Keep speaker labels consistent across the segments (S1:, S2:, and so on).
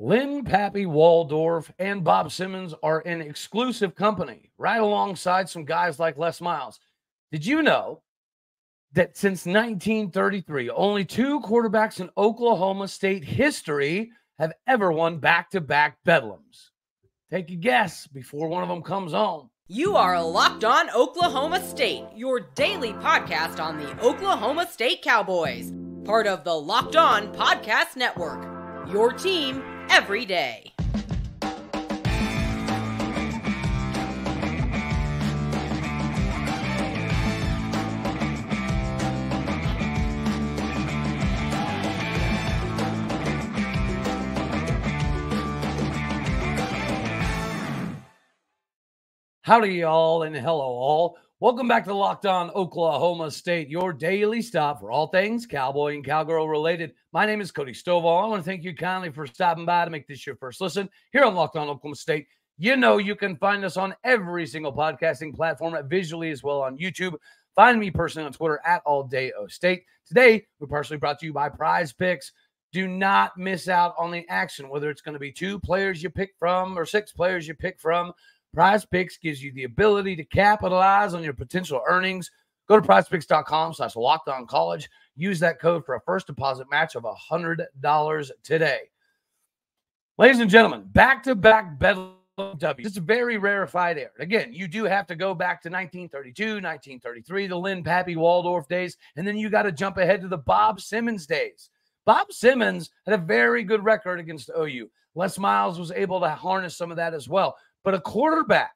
S1: Lynn Pappy Waldorf and Bob Simmons are in exclusive company, right alongside some guys like Les Miles. Did you know that since 1933, only two quarterbacks in Oklahoma State history have ever won back to back Bedlams? Take a guess before one of them comes on.
S2: You are Locked On Oklahoma State, your daily podcast on the Oklahoma State Cowboys, part of the Locked On Podcast Network. Your team every day.
S1: Howdy, y'all, and hello, all. Welcome back to Locked On Oklahoma State, your daily stop for all things cowboy and cowgirl related. My name is Cody Stovall. I want to thank you kindly for stopping by to make this your first listen here on Locked On Oklahoma State. You know you can find us on every single podcasting platform, uh, visually as well on YouTube. Find me personally on Twitter at All Day O State. Today, we're partially brought to you by Prize Picks. Do not miss out on the action, whether it's going to be two players you pick from or six players you pick from Prize Picks gives you the ability to capitalize on your potential earnings. Go to prizepicks.com slash locked on college. Use that code for a first deposit match of $100 today. Ladies and gentlemen, back to back Bedlam W. It's a very rarefied air. Again, you do have to go back to 1932, 1933, the Lynn Pappy Waldorf days, and then you got to jump ahead to the Bob Simmons days. Bob Simmons had a very good record against OU. Les Miles was able to harness some of that as well. But a quarterback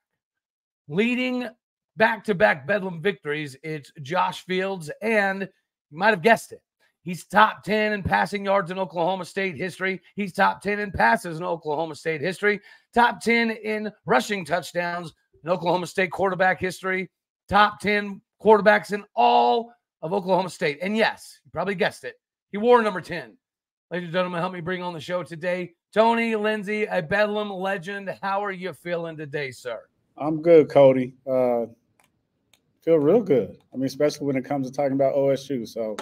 S1: leading back to back Bedlam victories, it's Josh Fields. And you might have guessed it. He's top 10 in passing yards in Oklahoma State history. He's top 10 in passes in Oklahoma State history. Top 10 in rushing touchdowns in Oklahoma State quarterback history. Top 10 quarterbacks in all of Oklahoma State. And yes, you probably guessed it. He wore number 10. Ladies and gentlemen, help me bring on the show today Tony Lindsay, a Bedlam legend. How are you feeling today, sir?
S3: I'm good, Cody. Uh, feel real good. I mean, especially when it comes to talking about OSU. So,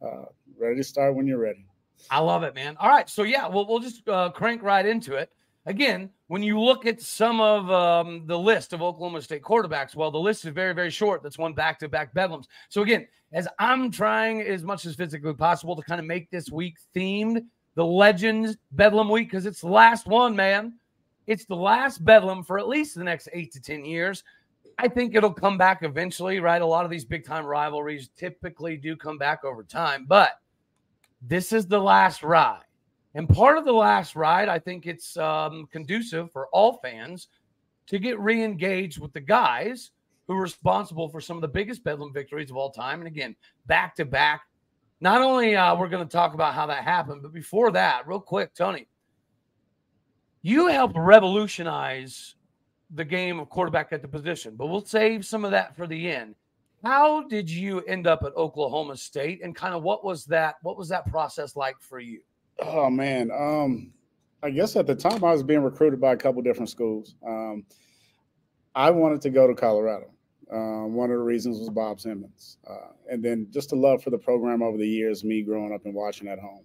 S3: uh, ready to start when you're ready.
S1: I love it, man. All right, so yeah, we'll we'll just uh, crank right into it. Again, when you look at some of um, the list of Oklahoma State quarterbacks, well, the list is very, very short. That's one back-to-back bedlams. So again, as I'm trying as much as physically possible to kind of make this week themed, the Legends Bedlam Week because it's the last one, man. It's the last Bedlam for at least the next eight to 10 years. I think it'll come back eventually, right? A lot of these big time rivalries typically do come back over time, but this is the last ride. And part of the last ride, I think it's um, conducive for all fans to get re engaged with the guys who are responsible for some of the biggest Bedlam victories of all time. And again, back to back not only uh, we're going to talk about how that happened, but before that, real quick, Tony, you helped revolutionize the game of quarterback at the position, but we'll save some of that for the end. How did you end up at Oklahoma State, and kind of what was that? What was that process like for you?
S3: Oh man, um, I guess at the time I was being recruited by a couple different schools. Um, I wanted to go to Colorado. Uh, one of the reasons was Bob Simmons. Uh, and then just a love for the program over the years, me growing up and watching at home.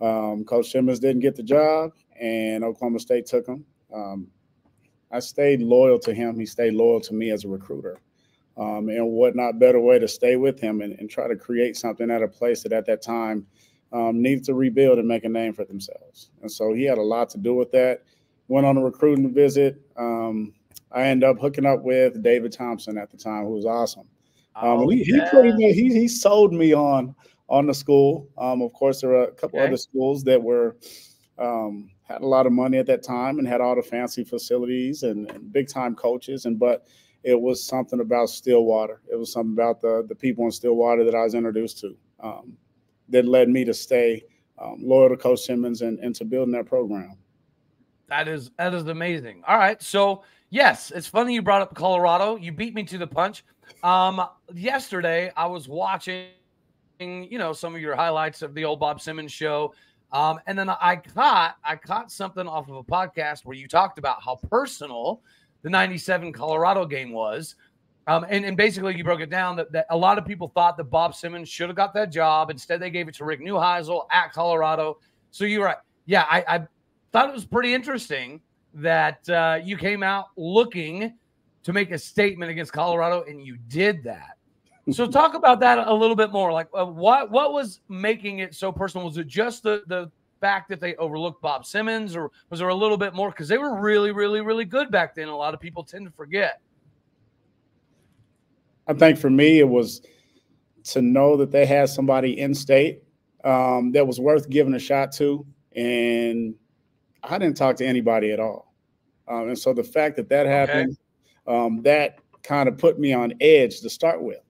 S3: Um, Coach Simmons didn't get the job, and Oklahoma State took him. Um, I stayed loyal to him. He stayed loyal to me as a recruiter. Um, and what not better way to stay with him and, and, try to create something at a place that at that time um, needed to rebuild and make a name for themselves. And so he had a lot to do with that. Went on a recruiting visit. Um, I ended up hooking up with David Thompson at the time, who was awesome. Um, oh, he, yeah. he, he he sold me on on the school. Um, of course, there were a couple okay. other schools that were um, had a lot of money at that time and had all the fancy facilities and, and big time coaches. And but it was something about Stillwater. It was something about the the people in Stillwater that I was introduced to um, that led me to stay um, loyal to Coach Simmons and, and to building that program.
S1: That is that is amazing. All right, so Yes, it's funny you brought up Colorado. You beat me to the punch. Um, yesterday I was watching, you know, some of your highlights of the old Bob Simmons show. Um, and then I caught I caught something off of a podcast where you talked about how personal the 97 Colorado game was. Um, and, and basically you broke it down that, that a lot of people thought that Bob Simmons should have got that job. Instead, they gave it to Rick Neuheisel at Colorado. So you're right. Yeah, I, I thought it was pretty interesting that uh, you came out looking to make a statement against Colorado, and you did that. So talk about that a little bit more. Like, uh, what what was making it so personal? Was it just the the fact that they overlooked Bob Simmons, or was there a little bit more? Because they were really, really, really good back then. A lot of people tend to forget.
S3: I think for me, it was to know that they had somebody in state um, that was worth giving a shot to, and I didn't talk to anybody at all. Um, and so the fact that that happened, okay. um, that kind of put me on edge to start with.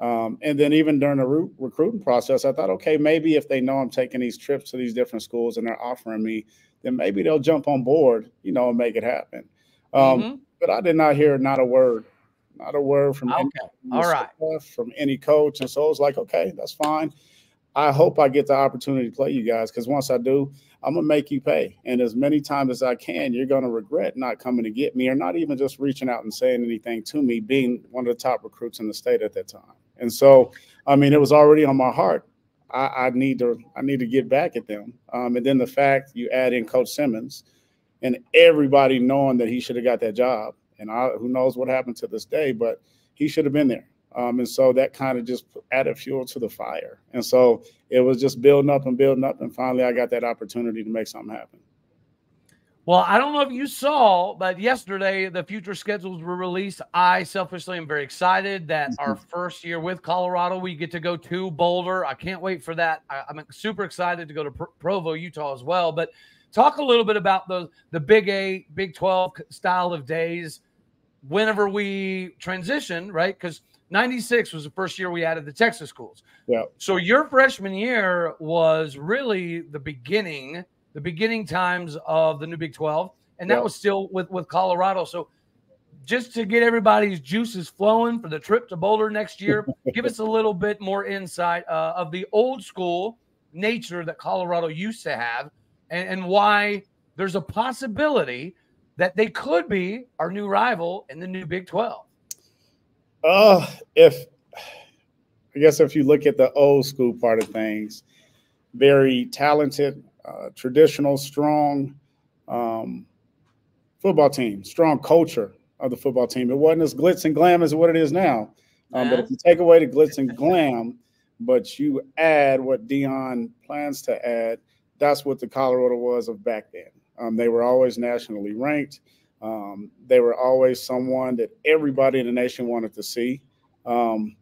S3: Um, and then even during the re- recruiting process, I thought, okay, maybe if they know I'm taking these trips to these different schools and they're offering me, then maybe they'll jump on board, you know, and make it happen. Um, mm-hmm. But I did not hear not a word, not a word from
S1: okay.
S3: any,
S1: all right
S3: from any coach, and so it was like, okay, that's fine. I hope I get the opportunity to play you guys because once I do, I'm gonna make you pay. And as many times as I can, you're gonna regret not coming to get me or not even just reaching out and saying anything to me, being one of the top recruits in the state at that time. And so, I mean, it was already on my heart. I, I need to I need to get back at them. Um, and then the fact you add in Coach Simmons and everybody knowing that he should have got that job. And I, who knows what happened to this day, but he should have been there. Um, and so that kind of just added fuel to the fire. And so it was just building up and building up. And finally, I got that opportunity to make something happen.
S1: Well, I don't know if you saw, but yesterday the future schedules were released. I selfishly am very excited that our first year with Colorado, we get to go to Boulder. I can't wait for that. I, am super excited to go to Provo, Utah as well. But talk a little bit about the the Big Eight, Big Twelve style of days. Whenever we transition, right? Because 96 was the first year we added the Texas schools.
S3: Yeah.
S1: So your freshman year was really the beginning, the beginning times of the new Big 12. And that yeah. was still with, with Colorado. So just to get everybody's juices flowing for the trip to Boulder next year, give us a little bit more insight uh, of the old school nature that Colorado used to have and, and why there's a possibility that they could be our new rival in the new Big 12.
S3: Uh, if I guess if you look at the old school part of things, very talented, uh, traditional, strong um, football team, strong culture of the football team. It wasn't as glitz and glam as what it is now. Um, but if you take away the glitz and glam, but you add what Deion plans to add, that's what the Colorado was of back then. Um, they were always nationally ranked. Um, they were always someone that everybody in the nation wanted to see. Um,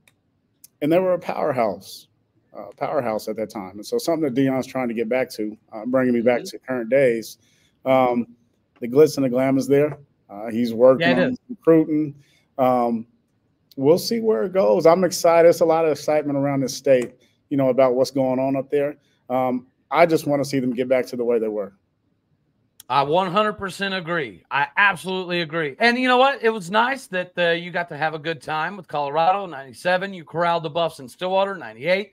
S3: and they were a powerhouse, uh, powerhouse at that time. And so something that Deion's trying to get back to, uh, bringing me back mm-hmm. to current days. Um, the glitz and the glam is there. Uh, he's working yeah, recruiting. Um, we'll see where it goes. I'm excited. There's a lot of excitement around this state, you know, about what's going on up there. Um, I just want to see them get back to the way they were.
S1: I 100% agree. I absolutely agree. And you know what? It was nice that uh, you got to have a good time with Colorado 97. You corralled the Buffs in Stillwater 98.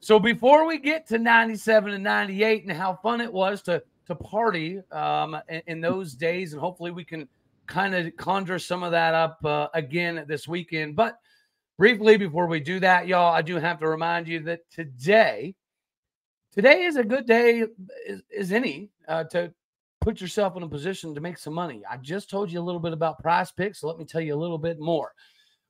S1: So before we get to 97 and 98 and how fun it was to to party um, in, in, those days, and hopefully we can kind of conjure some of that up uh, again this weekend. But briefly before we do that, y'all, I do have to remind you that today, today is a good day as, any uh, to put yourself in a position to make some money. I just told you a little bit about Prize Picks, so let me tell you a little bit more.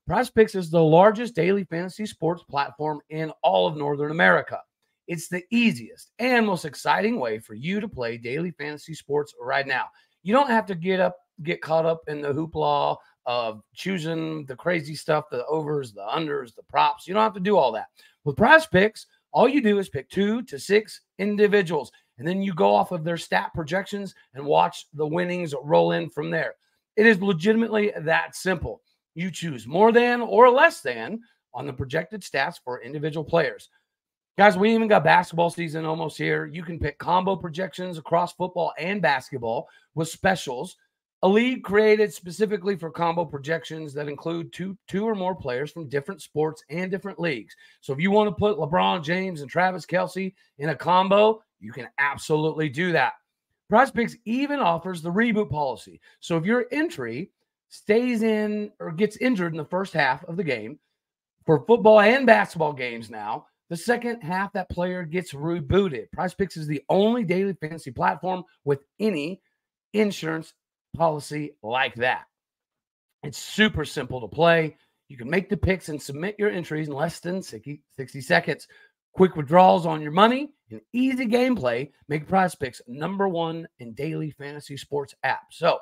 S1: Prize Picks is the largest daily fantasy sports platform in all of Northern America. It's the easiest and most exciting way for you to play daily fantasy sports right now. You don't have to get up, get caught up in the hoopla of choosing the crazy stuff, the overs, the unders, the props. You don't have to do all that. With Prize Picks, all you do is pick two to six individuals and then you go off of their stat projections and watch the winnings roll in from there. It is legitimately that simple. You choose more than or less than on the projected stats for individual players. Guys, we even got basketball season almost here. You can pick combo projections across football and basketball with specials. A league created specifically for combo projections that include two two or more players from different sports and different leagues. So if you want to put LeBron James and Travis Kelce in a combo, you can absolutely do that. Prize Picks even offers the reboot policy. So if your entry stays in or gets injured in the first half of the game for football and basketball games now, the second half that player gets rebooted. Prize Picks is the only daily fantasy platform with any insurance policy like that. It's super simple to play. You can make the picks and submit your entries in less than 60, 60 seconds. Quick withdrawals on your money and easy gameplay make Prize Picks number one in daily fantasy sports app. So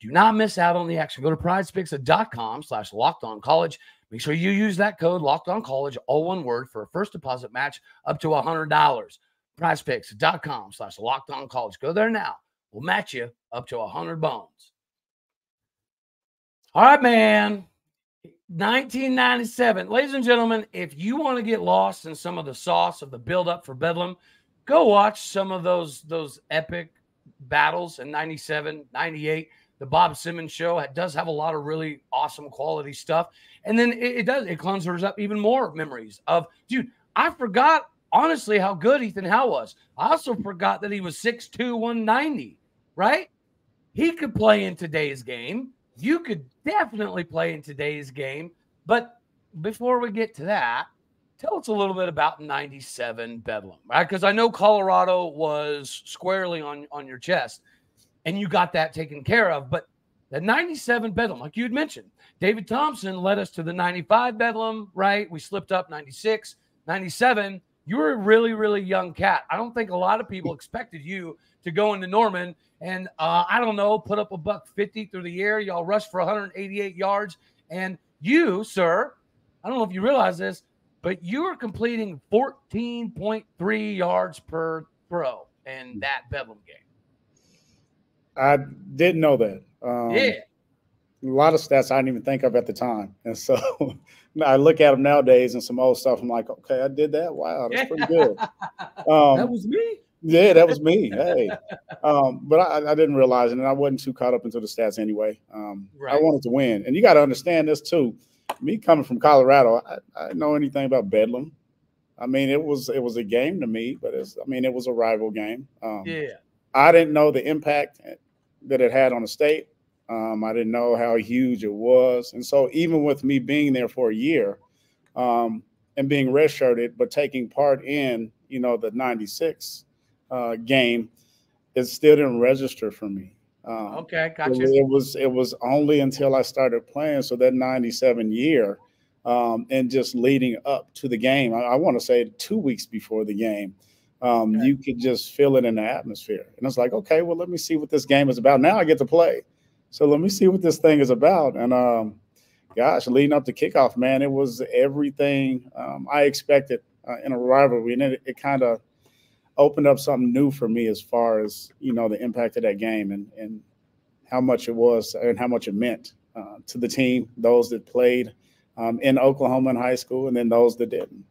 S1: do not miss out on the action. Go to prizepicks.com slash locked on college. Make sure you use that code locked on college, all one word, for a first deposit match up to $100. Prizepicks.com slash locked on college. Go there now. We'll match you up to 100 bones. All right, man. 1997. Ladies and gentlemen, if you want to get lost in some of the sauce of the build-up for Bedlam, go watch some of those those epic battles in 97, 98. The Bob Simmons show does have a lot of really awesome quality stuff. And then it, it does, it conjures up even more memories of, dude, I forgot honestly how good Ethan Howell was. I also forgot that he was 6'2, 190, right? He could play in today's game. You could definitely play in today's game. But before we get to that, tell us a little bit about 97 Bedlam, right? Because I know Colorado was squarely on, on your chest and you got that taken care of. But the 97 Bedlam, like you'd mentioned, David Thompson led us to the 95 Bedlam, right? We slipped up 96, 97. You were a really, really young cat. I don't think a lot of people expected you to go into Norman and uh, I don't know, put up a buck 50 through the air. Y'all rushed for 188 yards. And you, sir, I don't know if you realize this, but you were completing 14.3 yards per throw in that Bedlam game.
S3: I didn't know that.
S1: Um, yeah.
S3: A lot of stats I didn't even think of at the time. And so I look at them nowadays and some old stuff. I'm like, okay, I did that. Wow, that's pretty good.
S1: Um, that was me.
S3: Yeah, that was me. Hey, um, but I, I, didn't realize it, and I wasn't too caught up into the stats anyway. Um, right. I wanted to win, and you got to understand this too. Me coming from Colorado, I, I didn't know anything about Bedlam. I mean, it was it was a game to me, but it's I mean, it was a rival game.
S1: Um, yeah,
S3: I didn't know the impact that it had on the state. Um, I didn't know how huge it was, and so even with me being there for a year um, and being redshirted, but taking part in you know the '96 uh, game, it still didn't register for me.
S1: Um, okay, gotcha.
S3: It, it, was it was only until I started playing, so that '97 year, um, and just leading up to the game. I, I want to say two weeks before the game um, okay. you could just feel it in the atmosphere. And it's like, okay, well, let me see what this game is about. Now I get to play. So let me see what this thing is about. And um, gosh, leading up to kickoff, man, it was everything um, I expected uh, in a rivalry. And it, it kind of opened up something new for me as far as, you know, the impact of that game and, and how much it was and how much it meant uh, to the team, those that played um, in Oklahoma in high school, and then those that didn't.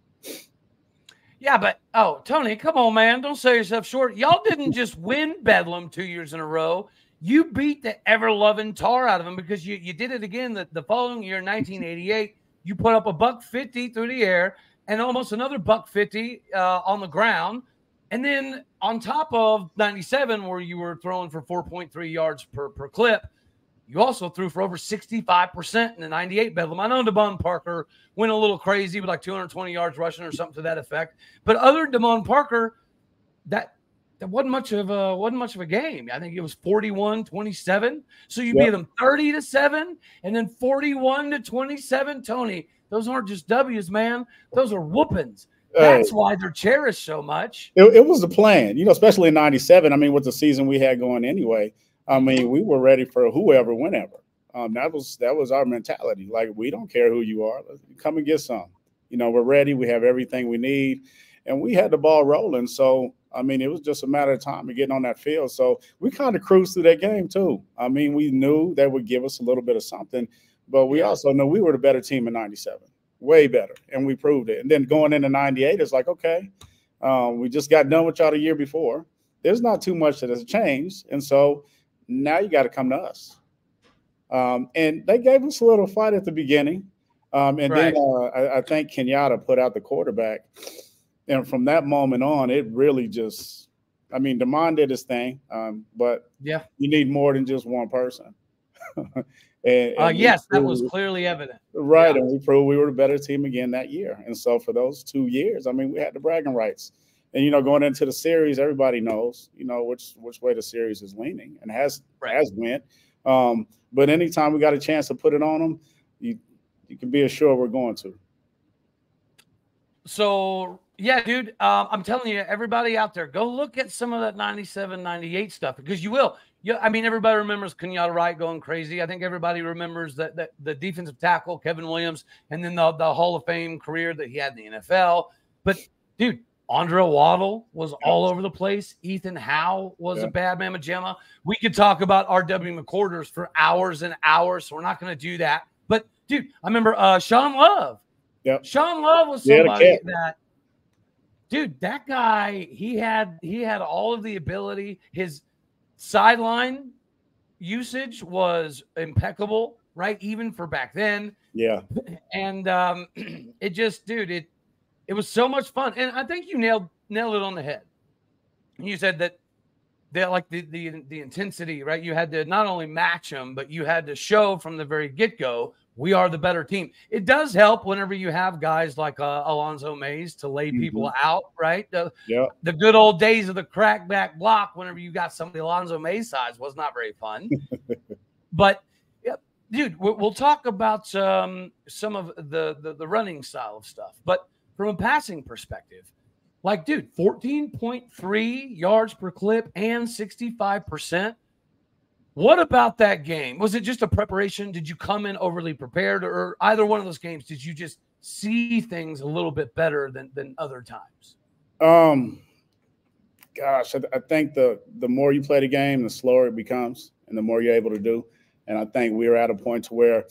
S1: Yeah, but oh, Tony, come on, man. Don't sell yourself short. Y'all didn't just win Bedlam two years in a row. You beat the ever loving tar out of him because you, you did it again the, the following year, 1988. You put up a buck 50 through the air and almost another buck 50 uh, on the ground. And then on top of 97, where you were throwing for 4.3 yards per, per clip, you also threw for over 65% in the 98 Bedlam. I know Devon Parker went a little crazy with like 220 yards rushing or something to that effect. But other than Parker, that that wasn't much of a wasn't much of a game. I think it was 41-27. So you yep. beat them 30 to 7 and then 41 to 27. Tony, those aren't just W's, man. Those are whoopings. That's hey, why they're cherished so much.
S3: It, it was the plan, you know, especially in 97. I mean, with the season we had going anyway. I mean, we were ready for whoever, whenever. Um, that was that was our mentality. Like we don't care who you are, come and get some. You know, we're ready. We have everything we need, and we had the ball rolling. So I mean, it was just a matter of time of getting on that field. So we kind of cruised through that game too. I mean, we knew that would give us a little bit of something, but we also knew we were the better team in '97, way better, and we proved it. And then going into '98, it's like, okay, um, we just got done with y'all the year before. There's not too much that has changed, and so now you got to come to us. Um, and they gave us a little fight at the beginning. Um, and right. then uh, I, I, think Kenyatta put out the quarterback. And from that moment on, it really just, I mean, Demond did his thing, um, but
S1: yeah,
S3: you need more than just one person. and,
S1: uh,
S3: and
S1: yes, that was clearly evident.
S3: Right,
S1: Yeah.
S3: and we proved we were the better team again that year. And so for those two years, I mean, we had the bragging rights. And you know, going into the series, everybody knows, you know, which which way the series is leaning and has
S1: Right.
S3: has went. Um, but anytime we got a chance to put it on them, you you can be assured we're going to.
S1: So yeah, dude, um, I'm telling you, everybody out there, go look at some of that 97, 98 stuff because you will. Yeah, I mean, everybody remembers Kenyatta Wright going crazy. I think everybody remembers that, that the defensive tackle Kevin Williams, and then the, the Hall of Fame career that he had in the NFL. But dude, Andre Waddle was all over the place. Ethan Howell was
S3: Yeah.
S1: a bad mamma jamma. We could talk about R.W. McQuarters for hours and hours, so we're not going to do that. But dude, I remember uh, Sean Love.
S3: Yep.
S1: Sean Love was somebody that dude, that guy, he had he had all of the ability. His sideline usage was impeccable, right? Even for back then.
S3: Yeah,
S1: And um, it just, dude, it it was so much fun. And I think you nailed nailed it on the head. You said that that like the the the intensity, right? You had to not only match them, but you had to show from the very get go, we are the better team. It does help whenever you have guys like uh, Alonzo Mayes to lay people out, right? The,
S3: yeah,
S1: the good old days of the crackback block whenever you got somebody Alonzo Mayes size was not very fun. but yeah, dude, we- we'll talk about um, some of the, the the running style of stuff. But from a passing perspective, like, dude, 14.3 yards per clip and 65%. What about that game? Was it just a preparation? Did you come in overly prepared, or either one of those games? Did you just see things a little bit better than than other times?
S3: Um, gosh, I, I think the the more you play the game, the slower it becomes, and the more you're able to do. And I think we were at a point to where,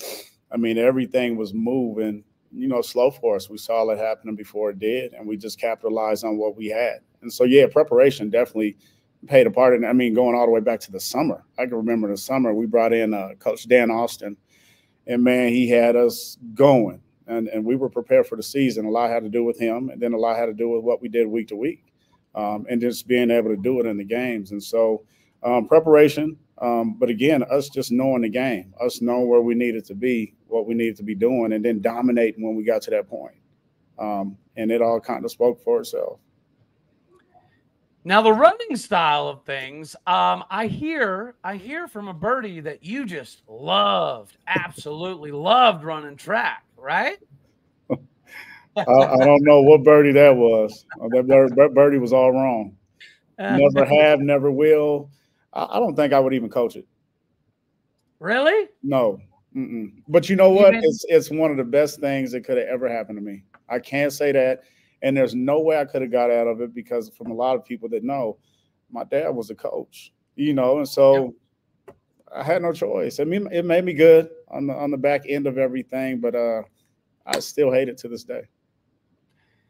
S3: I mean, everything was moving, you know, slow for us. We saw it happening before it did, and we just capitalized on what we had. And so, yeah, preparation definitely played a part in. I mean, going all the way back to the summer, I can remember the summer we brought in uh, Coach Dan Austin, and man, he had us going and and we were prepared for the season. A lot had to do with him, and then a lot had to do with what we did week to week, um, and just being able to do it in the games. And so, um, preparation. Um, but again, us just knowing the game, us knowing where we needed to be, what we needed to be doing, and then dominating when we got to that point. Um, and it all kind of spoke for itself.
S1: Now the running style of things, um, I hear, I hear from a birdie that you just loved, absolutely loved running track, right?
S3: I, I don't know what birdie that was. Uh, That bir- bir- birdie was all wrong. Never have, never will. I, I don't think I would even coach it.
S1: really?
S3: No. Mm-mm. But you know what?
S1: Even-
S3: It's it's one of the best things that could have ever happened to me. I can't say that, and there's no way I could have got out of it because from a lot of people that know, my dad was a coach. You know, and so I had no choice. I mean, it made me good on the on the back end of everything, but uh, I still hate it to this day.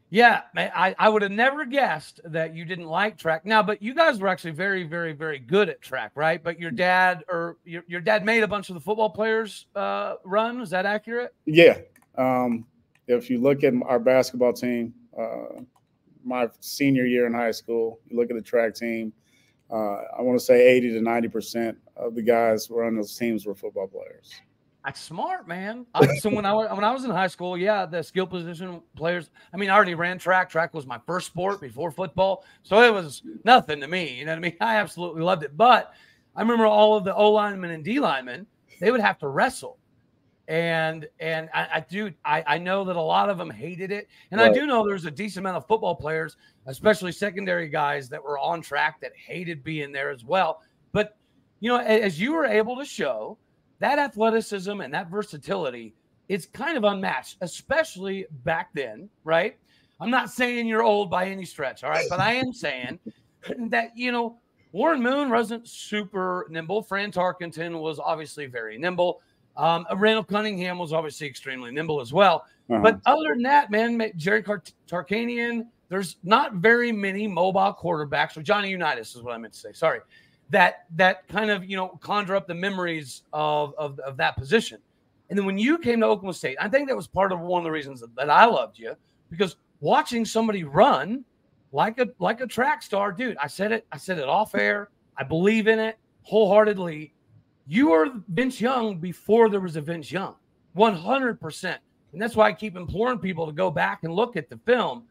S1: Yeah, I, I would have never guessed that you didn't like track. Now, but you guys were actually very, very, very good at track, right? But your dad or your, your dad made a bunch of the football players uh, run. Is that accurate?
S3: Yeah. Um, if you look at our basketball team, uh, my senior year in high school, you look at the track team, uh, I want to say 80 to 90% of the guys were on those teams were football players.
S1: That's smart, man. I, so when I when I was in high school, yeah, the skill position players. I mean, I already ran track. Track was my first sport before football, so it was nothing to me. You know what I mean? I absolutely loved it. But I remember all of the O linemen and D linemen. They would have to wrestle, and and I, I do I, I know that a lot of them hated it, and I do know there's a decent amount of football players, especially secondary guys, that were on track that hated being there as well. But you know, as you were able to show that athleticism and that versatility, it's kind of unmatched, especially back then, right? I'm not saying you're old by any stretch, all right, but I am saying that you know Warren Moon wasn't super nimble. Fran Tarkenton was obviously very nimble. Um, Randall Cunningham was obviously extremely nimble as well.
S3: Uh-huh.
S1: But other than that, man, Jerry Car- Tarkanian, there's not very many mobile quarterbacks, or Johnny Unitas is what I meant to say. Sorry, that that kind of you know conjure up the memories of of, of that position. And then when you came to Oklahoma State, I think that was part of one of the reasons that, that I loved you because watching somebody run like a like a track star, dude. I said it. I said it off air. I believe in it wholeheartedly. You were Vince Young before there was a Vince Young, 100%. And that's why I keep imploring people to go back and look at the film.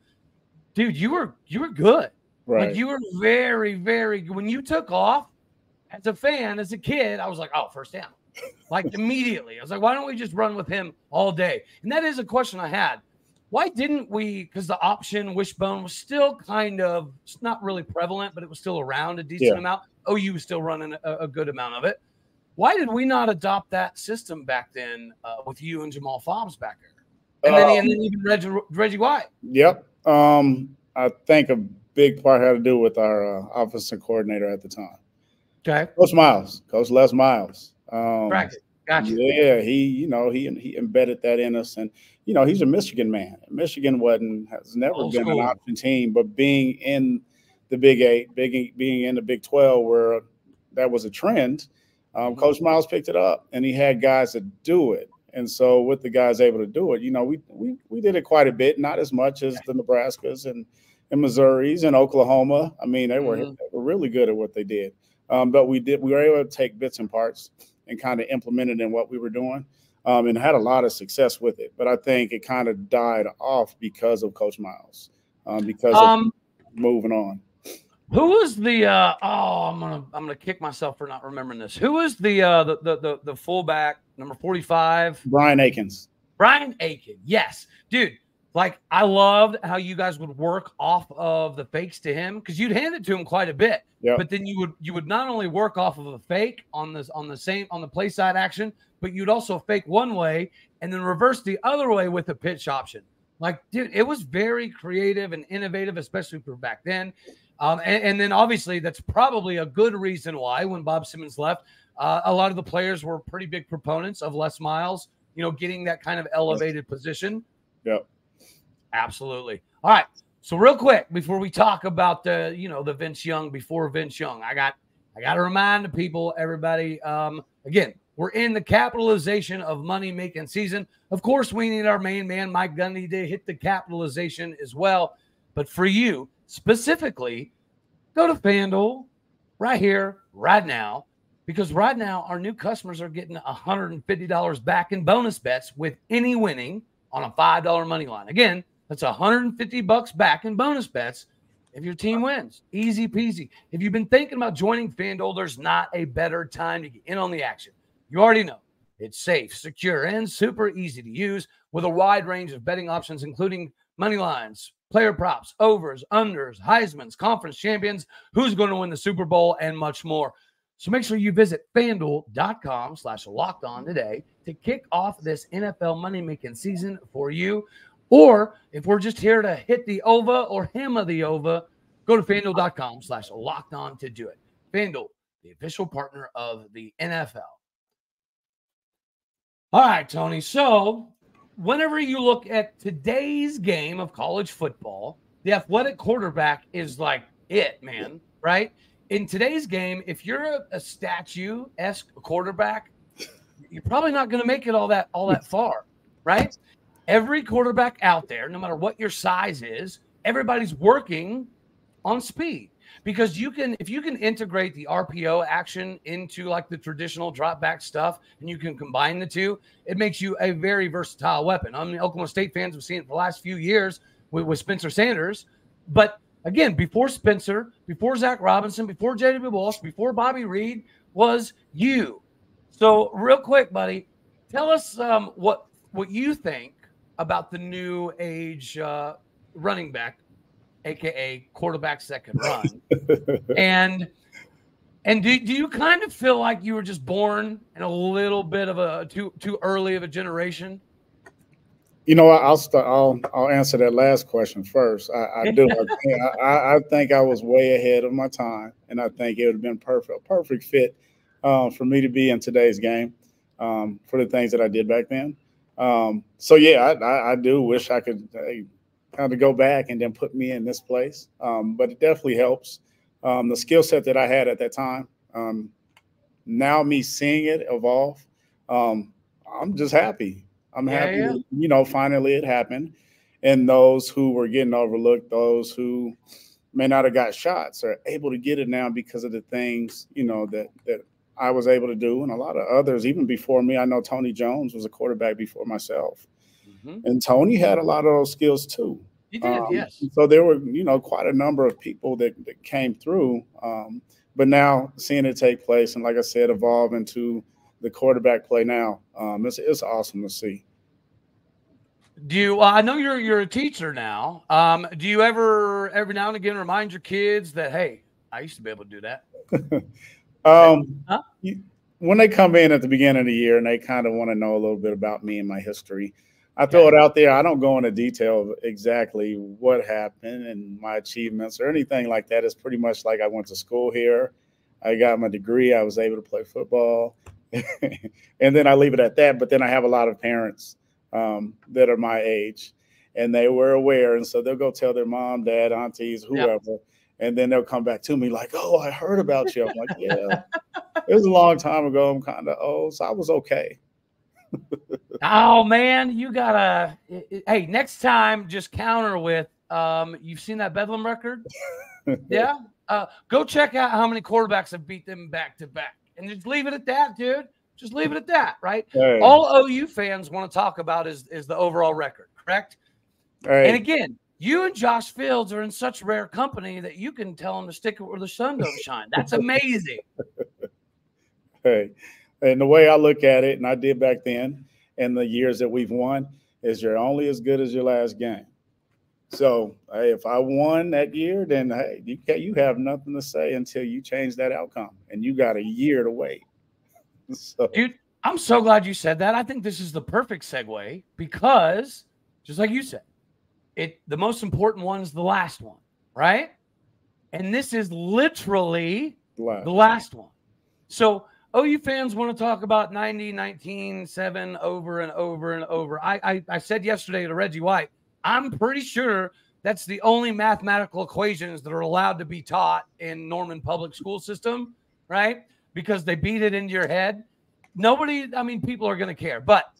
S1: Dude, you were you were good.
S3: Right.
S1: Like you were very, very good. when you took off as a fan, as a kid, I was like, oh, first down. like immediately. I was like, why don't we just run with him all day? And that is a question I had. Why didn't we? Because the option wishbone was still kind of it's not really prevalent, but it was still around a decent
S3: Yeah.
S1: amount. OU was still running a, a good amount of it. Why did we not adopt that system back then uh, with you and Jamal Fobbs back there? And then,
S3: Um,
S1: and then even Reggie, Reggie White.
S3: Yep. Um, I think a big part had to do with our uh, offensive coordinator at the time,
S1: Okay.
S3: Coach Miles, Coach Les Miles. Um,
S1: Bracket. Gotcha.
S3: Yeah, he, you know, he he embedded that in us, and you know, he's a Michigan man. Michigan wasn't has never
S1: Old
S3: been
S1: school.
S3: an option team, but being in the Big Eight, big being in the Big Twelve, where that was a trend, um,
S1: Mhm.
S3: Coach Miles picked it up, and he had guys that do it. And so, with the guys able to do it, you know, we we we did it quite a bit, not as much as the Nebraskas and and Missouris and Oklahoma. I mean, they were
S1: Mhm.
S3: they were really good at what they did. Um, but we did we were able to take bits and parts and kind of implement it in what we were doing, um, and had a lot of success with it. But I think it kind of died off because of Coach Miles, um, because
S1: Um,
S3: of moving on.
S1: Who was the uh oh I'm gonna I'm gonna kick myself for not remembering this. Who was the uh the the the, the fullback number 45?
S3: Brian Akins.
S1: Brian Aiken. Yes. Dude, like I loved how you guys would work off of the fakes to him because you'd hand it to him quite a bit.
S3: Yep.
S1: But then you would you would not only work off of a fake on this on the same on the play side action, but you'd also fake one way and then reverse the other way with a pitch option. Like, dude, it was very creative and innovative, especially for back then. Um, and, and then obviously that's probably a good reason why when Bob Simmons left, uh, a lot of the players were pretty big proponents of Les Miles, you know, getting that kind of elevated position.
S3: Yep.
S1: Absolutely. All right. So real quick before we talk about the, you know, the Vince Young before Vince Young, I got I got to remind the people, everybody, um, again, we're in the capitalization of money making season. Of course, we need our main man, Mike Gundy, to hit the capitalization as well. But for you specifically, go to FanDuel right here, right now, because right now our new customers are getting $150 back in bonus bets with any winning on a $5 money line. Again, that's 150 bucks back in bonus bets if your team wins. Easy peasy. If you've been thinking about joining FanDuel, there's not a better time to get in on the action. You already know it's safe, secure, and super easy to use with a wide range of betting options, including money lines, player props, overs, unders, Heisman's, conference champions, who's going to win the Super Bowl, and much more. So make sure you visit fanduel.com slash locked on today to kick off this NFL money making season for you. Or if we're just here to hit the OVA or him of the OVA, go to fanduel.com slash locked on to do it. FanDuel, the official partner of the NFL. All right, Tony. So, whenever you look at today's game of college football, the athletic quarterback is like it, man, right? In today's game, if you're a, a statue esque quarterback, you're probably not going to make it all that all that far, right? Every quarterback out there, no matter what your size is, everybody's working on speed because you can if you can integrate the RPO action into like the traditional drop back stuff and you can combine the two, it makes you a very versatile weapon. I mean, Oklahoma State fans have seen it for the last few years with, with Spencer Sanders, but again, before Spencer, before Zach Robinson, before J.W. Walsh, before Bobby Reid was you. So, real quick, buddy, tell us um, what what you think about the new age uh, running back, aka quarterbacks that can run, and and do, do you kind of feel like you were just born in a little bit of a too too early of a generation?
S3: You know, I'll start. I'll I'll answer that last question first. I, I do. I, think, I, I think I was way ahead of my time, and I think it would have been perfect, perfect fit uh, for me to be in today's game um, for the things that I did back then. Um, so yeah, I, I, I do wish I could uh, kind of go back and then put me in this place. Um, but it definitely helps. Um, the skill set that I had at that time. Um, now me seeing it evolve, um, I'm just happy. I'm
S1: Yeah,
S3: happy.
S1: yeah.
S3: You know, finally it happened, and those who were getting overlooked, those who may not have got shots, are able to get it now because of the things you know that that I was able to do, and a lot of others, even before me. I know Tony Jones was a quarterback before myself, mm-hmm. and Tony had a lot of those skills too.
S1: He did, um, yes.
S3: So there were, you know, quite a number of people that, that came through. Um, but now seeing it take place, and like I said, evolve into the quarterback play now, um, it's it's awesome to see.
S1: Do you? Well, I know you're you're a teacher now. Um, do you ever every now and again remind your kids that hey, I used to be able to do that?
S3: um, huh? you, when they come in at the beginning of the year and they kind of want to know a little bit about me and my history, I throw it out there. I don't go into detail of exactly what happened and my achievements or anything like that. It's pretty much like I went to school here. I got my degree. I was able to play football. and then I leave it at that. But then I have a lot of parents um, that are my age and they were aware. And so they'll go tell their mom, dad, aunties, whoever. Yep. And then they'll come back to me like, oh, I heard about you. I'm like, yeah, it was a long time ago. I'm kind of old. So I was okay
S1: oh man, you gotta. Hey, next time, just counter with. Um, you've seen that Bedlam record? yeah. Uh, go check out how many quarterbacks have beat them back to back, and just leave it at that, dude. Just leave it at that, right? Hey. All OU fans want to talk about is is the overall record, correct? Hey. And again, you and Josh Fields are in such rare company that you can tell them to stick it where the sun don't shine. That's amazing.
S3: hey, and the way I look at it, and I did back then, and the years that we've won, is you're only as good as your last game. So hey, if I won that year, then hey, you you have nothing to say until you change that outcome, and you got a year to wait.
S1: so. Dude, I'm so glad you said that. I think this is the perfect segue because, just like you said, it the most important one is the last one, right? And this is literally last. the last one. So OU fans want to talk about 90, 19, 7 over and over and over. I, I, I said yesterday to Reggie White, I'm pretty sure that's the only mathematical equations that are allowed to be taught in Norman public school system, right? Because they beat it into your head. Nobody, I mean, people are going to care, but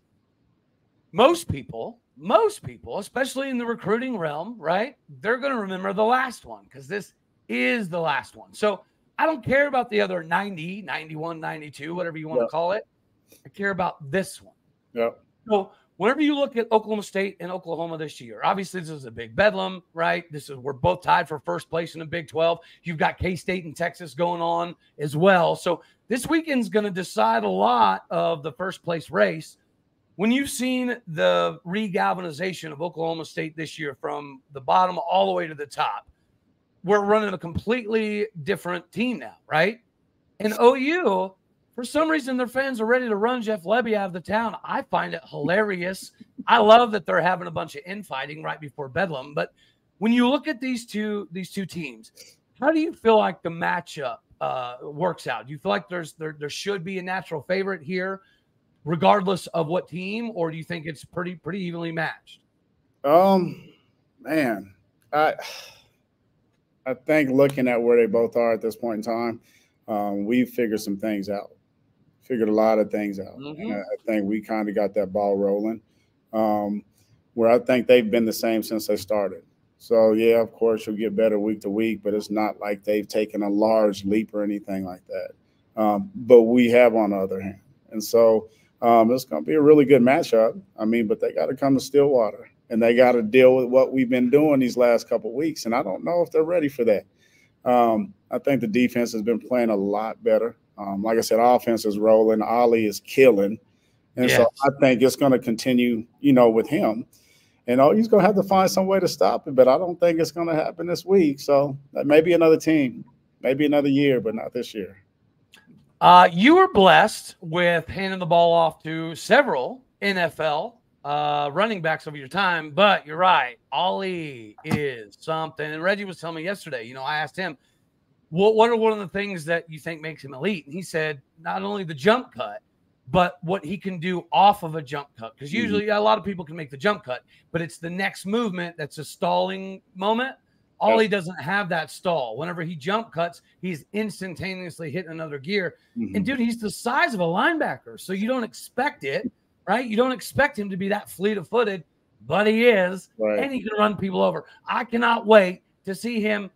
S1: most people, most people, especially in the recruiting realm, right? They're going to remember the last one because this is the last one. So I don't care about the other 90, 91, 92, whatever you want yeah. to call it. I care about this one.
S3: Yeah.
S1: So whenever you look at Oklahoma State and Oklahoma this year, obviously this is a big bedlam, right? This is we're both tied for first place in the Big 12. You've got K State and Texas going on as well. So this weekend's going to decide a lot of the first place race. When you've seen the regalvanization of Oklahoma State this year from the bottom all the way to the top, we're running a completely different team now, right? And OU, for some reason, their fans are ready to run Jeff Lebby out of the town. I find it hilarious. I love that they're having a bunch of infighting right before Bedlam. But when you look at these two these two teams, how do you feel like the matchup uh, works out? Do you feel like there's there there should be a natural favorite here, regardless of what team, or do you think it's pretty pretty evenly matched?
S3: Um, man, I I think looking at where they both are at this point in time, um, we figured some things out. Figured a lot of things out. Mm-hmm. I, think we kind of got that ball rolling. Um, where I think they've been the same since they started. So yeah, of course you'll get better week to week, but it's not like they've taken a large leap or anything like that. Um, but we have on the other hand, and so um, it's going to be a really good matchup. I mean, but they got to come to Stillwater and they got to deal with what we've been doing these last couple weeks. And I don't know if they're ready for that. Um, I think the defense has been playing a lot better. Um, like I said, offense is rolling. Ollie is killing. And so I think it's going to continue, you know, with him. And oh, he's going to have to find some way to stop it, but I don't think it's going to happen this week. So maybe another team, maybe another year, but not this year.
S1: Uh, you were blessed with handing the ball off to several NFL uh, running backs over your time. But you're right. Ollie is something. And Reggie was telling me yesterday, you know, I asked him, what, what are one of the things that you think makes him elite? And he said, not only the jump cut, but what he can do off of a jump cut. Because mm-hmm. usually mm-hmm. a lot of people can make the jump cut, but it's the next movement that's a stalling moment. Ollie doesn't have that stall. Whenever he jump cuts, he's instantaneously hitting another gear. Mm-hmm. And dude, he's the size of a linebacker. So you don't expect it right? You don't expect him to be that fleet of footed, but he is, right. and he can run people over. I cannot wait to see him.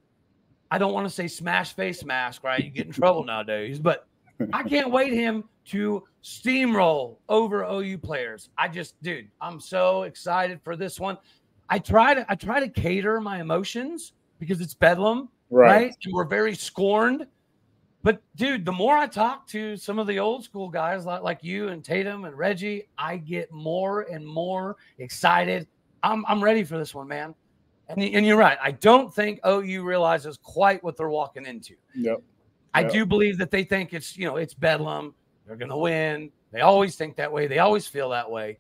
S1: I don't want to say smash face mask, right? You get in trouble nowadays, but I can't wait him to steamroll over OU players. I just, dude, I'm so excited for this one. I try to I try to cater my emotions because it's Bedlam, right? right? And we're very scorned. But dude, the more I talk to some of the old school guys like, like you and Tatum and Reggie, I get more and more excited. I'm I'm ready for this one, man. And, and you're right. I don't think OU realizes quite what they're walking into.
S3: Yep.
S1: I yep. do believe that they think it's, you know, it's Bedlam. They're going to win. They always think that way. They always feel that way.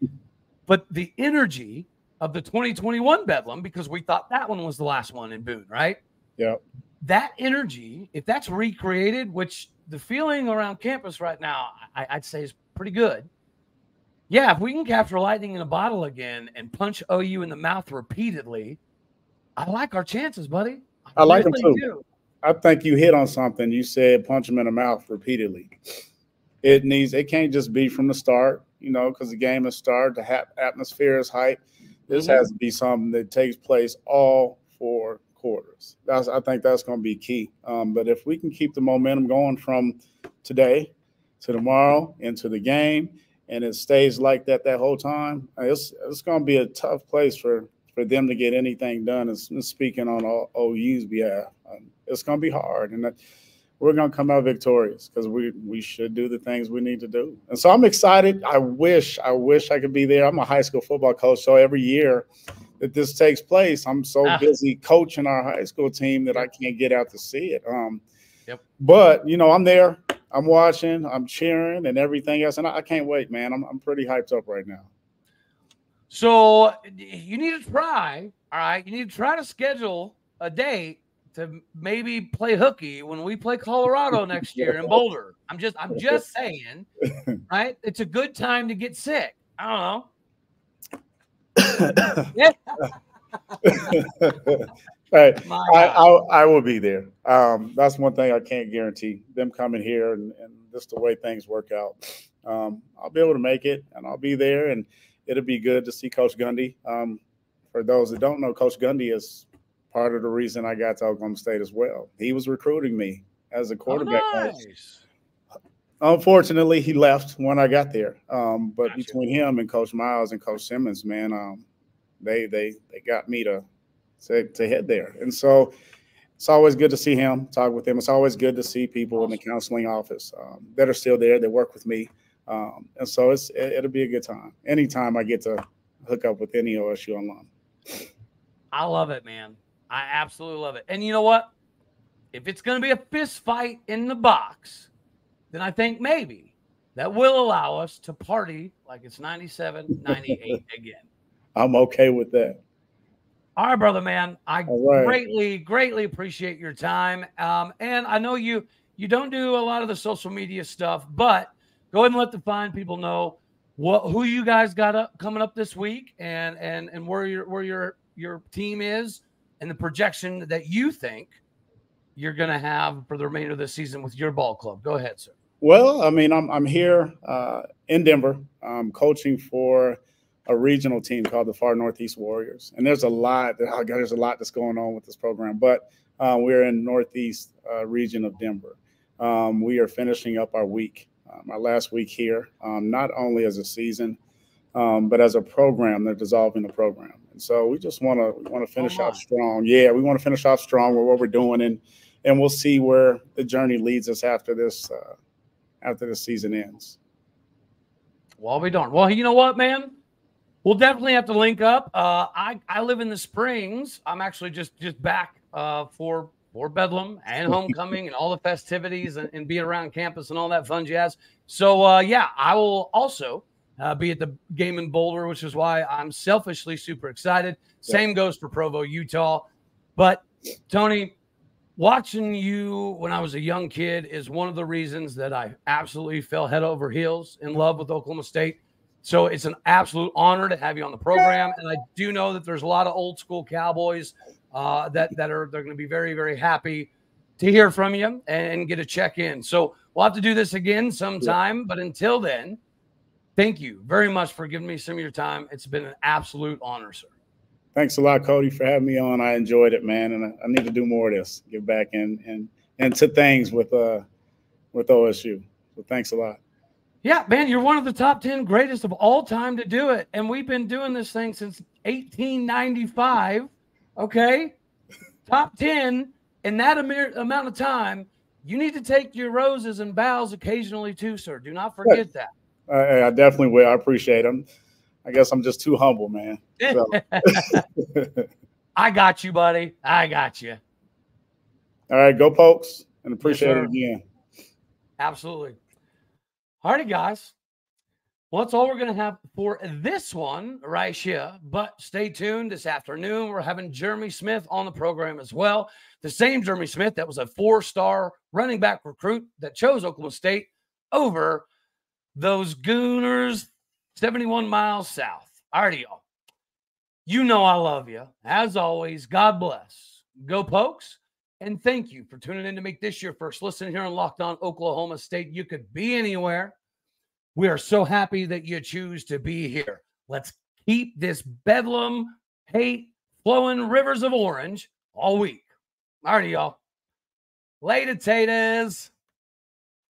S1: But the energy of the 2021 Bedlam, because we thought that one was the last one in Boone, right?
S3: Yeah.
S1: That energy, if that's recreated, which the feeling around campus right now, I, would say is pretty good. Yeah, if we can capture lightning in a bottle again and punch OU in the mouth repeatedly, I like our chances, buddy.
S3: I, I like really them too. Do. I think you hit on something. You said punch them in the mouth repeatedly. It needs. It can't just be from the start, you know, because the game is started. The atmosphere is hype. This mm-hmm. has to be something that takes place all four quarters. That's. I think that's going to be key. Um, but if we can keep the momentum going from today to tomorrow into the game, and it stays like that that whole time, it's it's going to be a tough place for for them to get anything done. Is speaking on all OU's behalf. Um, it's going to be hard, and that, we're going to come out victorious because we we should do the things we need to do. And so I'm excited. I wish I wish I could be there. I'm a high school football coach, so every year that this takes place, I'm so ah. busy coaching our high school team that I can't get out to see it. Um,
S1: yep.
S3: But you know, I'm there. I'm watching. I'm cheering and everything else, and I, I can't wait, man. I'm I'm pretty hyped up right now.
S1: So you need to try. All right, you need to try to schedule a date to maybe play hooky when we play Colorado next year in Boulder. I'm just I'm just saying, right? It's a good time to get sick. I don't know.
S3: Right. I, I, I will be there. Um, that's one thing I can't guarantee. Them coming here and, and just the way things work out. Um, I'll be able to make it and I'll be there and it'll be good to see Coach Gundy. Um, for those that don't know, Coach Gundy is part of the reason I got to Oklahoma State as well. He was recruiting me as a quarterback oh, nice. Unfortunately, he left when I got there. Um, but gotcha. between him and Coach Miles and Coach Simmons, man, um, they they they got me to, to to head there. And so it's always good to see him, talk with him. It's always good to see people in the counseling office um, that are still there that work with me. Um, and so it's it, will be a good time. Anytime I get to hook up with any OSU alum.
S1: I love it, man. I absolutely love it. And you know what? If it's going to be a fist fight in the box, then I think maybe that will allow us to party like it's 97, 98 again.
S3: I'm okay with that.
S1: All right, brother, man. I right. greatly, greatly appreciate your time. Um, and I know you you don't do a lot of the social media stuff, but go ahead and let the fine people know what who you guys got up coming up this week and and and where your where your your team is and the projection that you think you're going to have for the remainder of the season with your ball club. Go ahead, sir.
S3: Well, I mean, I'm I'm here uh, in Denver, I'm coaching for a regional team called the Far Northeast Warriors, and there's a lot. There's a lot that's going on with this program, but uh, we're in Northeast uh, region of Denver. Um, we are finishing up our week, um, our last week here, um, not only as a season, um, but as a program. They're dissolving the program, and so we just want to want to finish oh off strong. Yeah, we want to finish off strong with what we're doing, and and we'll see where the journey leads us after this uh, after the season ends.
S1: Well, we don't. Well, you know what, man? We'll definitely have to link up. Uh, I I live in the Springs. I'm actually just just back uh, for for Bedlam and homecoming and all the festivities and, and being around campus and all that fun jazz. So uh, yeah, I will also uh, be at the game in Boulder, which is why I'm selfishly super excited. Same goes for Provo, Utah. But Tony, watching you when I was a young kid is one of the reasons that I absolutely fell head over heels in love with Oklahoma State. So it's an absolute honor to have you on the program. And I do know that there's a lot of old school Cowboys uh, that that are they're going to be very very happy to hear from you and get a check in. So we'll have to do this again sometime. But until then thank you very much for giving me some of your time. It's been an absolute honor, sir.
S3: Thanks a lot, Cody, for having me on. I enjoyed it, man, and I, I need to do more of this. Get back and and and to things with uh with OSU. So thanks a lot.
S1: Yeah, man, you're one of the top 10 greatest of all time to do it. And we've been doing this thing since 1895. Okay. top 10 in that am- amount of time. You need to take your roses and bows occasionally too, sir. Do not forget that.
S3: I, I definitely will. I appreciate them. I guess I'm just too humble, man. So.
S1: I got you, buddy. I got you.
S3: All right, go pokes, and appreciate
S1: Yes,
S3: it again.
S1: Absolutely. All righty, guys. Well, that's all we're going to have for this one right here. But stay tuned this afternoon. We're having Jeremy Smith on the program as well. The same Jeremy Smith that was a four star running back recruit that chose Oklahoma State over those Gooners 71 miles south. All righty, y'all. You know I love you. As always, God bless. Go Pokes. And thank you for tuning in to make this your first listen here on Locked On Oklahoma State. You could be anywhere. We are so happy that you choose to be here. Let's keep this bedlam hate flowing rivers of orange all week. All righty, y'all. Later, taters.